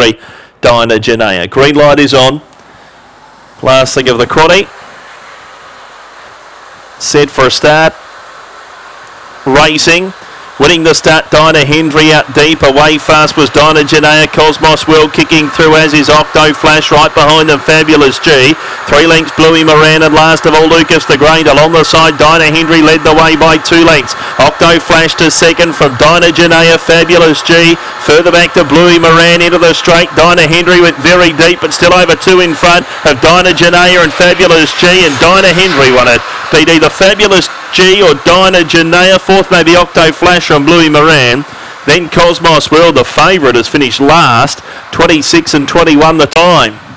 Hendry, Dinah Janea. Green light is on. Last thing of the quaddy. Set for a start. Racing. Winning the start, Dinah Hendry out deep. Away fast was Dinah Janea. Cosmos World kicking through as is Octo Flash right behind them. Fabulous G. Three lengths, Bluey Moran. And last of all, Lucas the Great. Along the side, Dinah Hendry led the way by two lengths. Octo Flash to second from Dinah Janea. Fabulous G. Further back to Bluey Moran into the straight. Dinah Hendry went very deep, but still over two in front of Dinah Janea and Fabulous G. And Dinah Hendry won it. Beat either Fabulous G or Dinah Janea. Fourth maybe Octo Flash on Bluey Moran. Then Cosmos World, the favourite, has finished last. 26 and 21 the time.